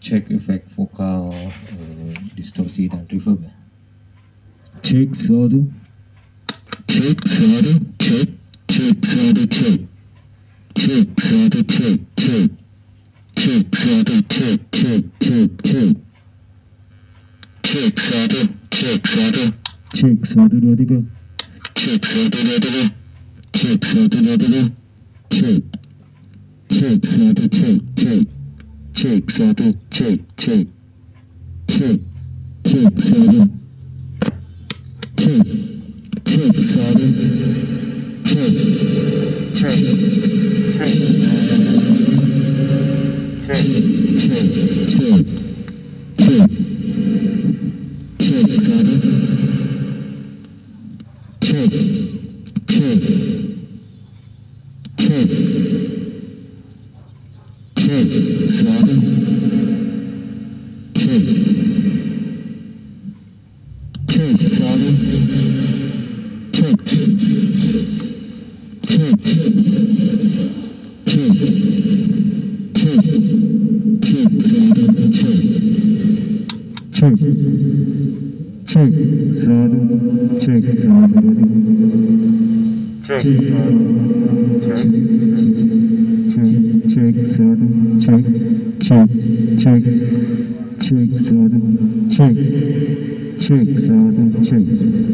check effect vocal uh, distortion and reverb. Check sodo, check sodo, check, check sodo, check, check sodo, check, check, check sodo, check, check, check, check, check sodo, check sodo, check sodo 어디가? check sodo 어디가? check sodo 어디가? check, check sodo, check, check. Check satu. Check. Check. Check. Check satu. Check. Check satu. Check. Check. Check. Check. Check. Check. Check. Check satu. Check. Check. Check. K, Father. K. K, Father. K. K. K. K. K, Father. K. K. Check, Father. Check, Father. Check, Father. Check, Father. Check. Check. Check satu. Check. Check satu. Check.